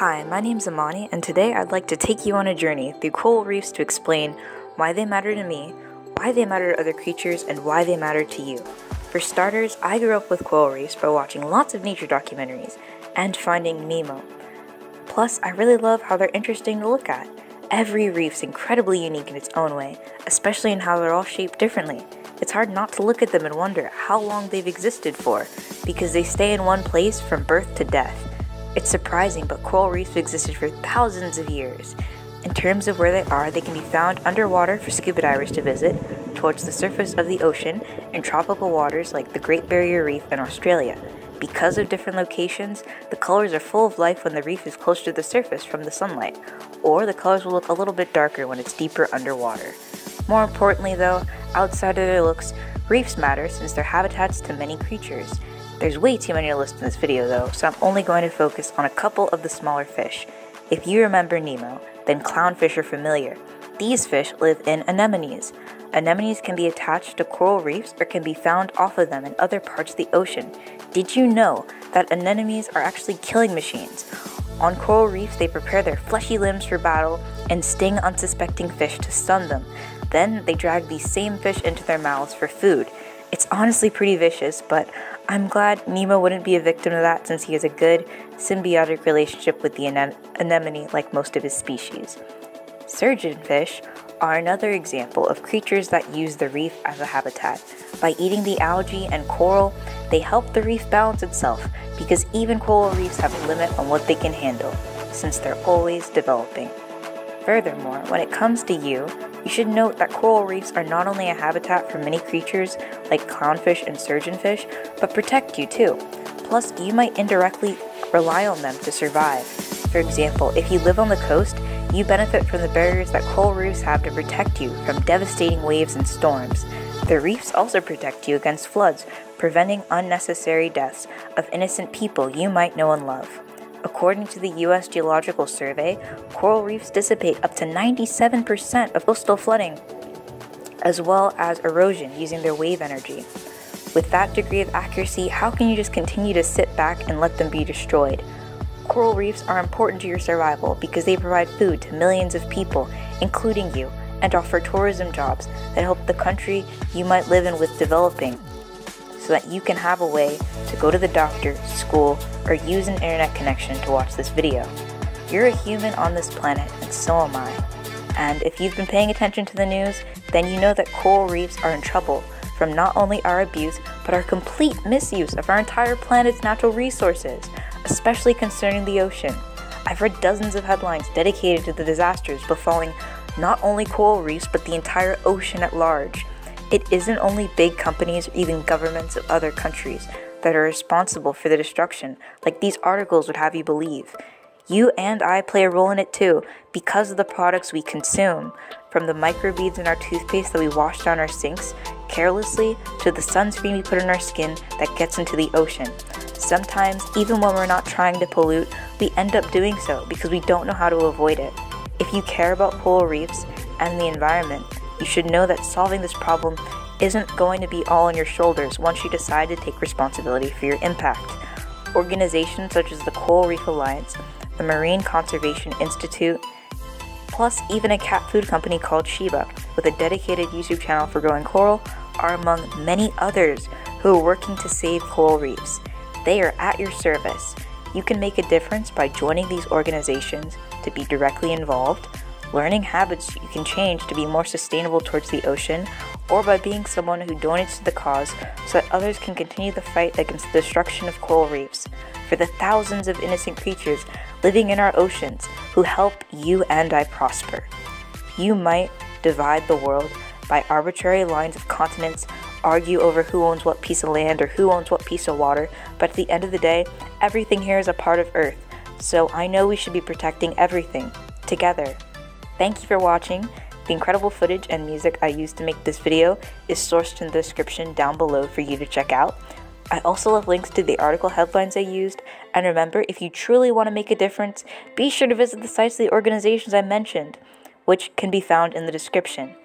Hi, my name's Amani, and today I'd like to take you on a journey through coral reefs to explain why they matter to me, why they matter to other creatures, and why they matter to you. For starters, I grew up with coral reefs by watching lots of nature documentaries and finding Nemo. Plus, I really love how they're interesting to look at. Every reef's incredibly unique in its own way, especially in how they're all shaped differently. It's hard not to look at them and wonder how long they've existed for, because they stay in one place from birth to death. It's surprising, but coral reefs have existed for thousands of years. In terms of where they are, they can be found underwater for scuba divers to visit, towards the surface of the ocean, in tropical waters like the Great Barrier Reef in Australia. Because of different locations, the colors are full of life when the reef is closer to the surface from the sunlight, or the colors will look a little bit darker when it's deeper underwater. More importantly, though, outside of their looks, reefs matter since they're habitats to many creatures. There's way too many to list in this video though, so I'm only going to focus on a couple of the smaller fish. If you remember Nemo, then clownfish are familiar. These fish live in anemones. Anemones can be attached to coral reefs or can be found off of them in other parts of the ocean. Did you know that anemones are actually killing machines? On coral reefs, they prepare their fleshy limbs for battle and sting unsuspecting fish to stun them. Then they drag these same fish into their mouths for food. It's honestly pretty vicious, but I'm glad Nemo wouldn't be a victim of that since he has a good symbiotic relationship with the anemone like most of his species. Surgeonfish are another example of creatures that use the reef as a habitat. By eating the algae and coral, they help the reef balance itself because even coral reefs have a limit on what they can handle, since they're always developing. Furthermore, when it comes to you, you should note that coral reefs are not only a habitat for many creatures like clownfish and surgeonfish, but protect you too. Plus, you might indirectly rely on them to survive. For example, if you live on the coast, you benefit from the barriers that coral reefs have to protect you from devastating waves and storms. The reefs also protect you against floods, preventing unnecessary deaths of innocent people you might know and love. According to the U.S. Geological Survey, coral reefs dissipate up to 97% of coastal flooding, as well as erosion using their wave energy. With that degree of accuracy, how can you just continue to sit back and let them be destroyed? Coral reefs are important to your survival because they provide food to millions of people, including you, and offer tourism jobs that help the country you might live in with developing so that you can have a way to go to the doctor, school, or use an internet connection to watch this video. You're a human on this planet, and so am I. And if you've been paying attention to the news, then you know that coral reefs are in trouble from not only our abuse, but our complete misuse of our entire planet's natural resources, especially concerning the ocean. I've read dozens of headlines dedicated to the disasters befalling not only coral reefs, but the entire ocean at large. It isn't only big companies or even governments of other countries that are responsible for the destruction, like these articles would have you believe. You and I play a role in it too, because of the products we consume, from the microbeads in our toothpaste that we wash down our sinks carelessly to the sunscreen we put on our skin that gets into the ocean. Sometimes, even when we're not trying to pollute, we end up doing so because we don't know how to avoid it. If you care about coral reefs and the environment, you should know that solving this problem isn't going to be all on your shoulders once you decide to take responsibility for your impact. Organizations such as the Coral Reef Alliance, the Marine Conservation Institute, plus even a cat food company called Sheba, with a dedicated YouTube channel for growing coral, are among many others who are working to save coral reefs. They are at your service. You can make a difference by joining these organizations to be directly involved learning habits you can change to be more sustainable towards the ocean, or by being someone who donates to the cause so that others can continue the fight against the destruction of coral reefs, for the thousands of innocent creatures living in our oceans who help you and I prosper. You might divide the world by arbitrary lines of continents, argue over who owns what piece of land or who owns what piece of water, but at the end of the day, everything here is a part of Earth, so I know we should be protecting everything together. Thank you for watching. The incredible footage and music I used to make this video is sourced in the description down below for you to check out. I also have links to the article headlines I used, and remember, if you truly want to make a difference, be sure to visit the sites of the organizations I mentioned, which can be found in the description.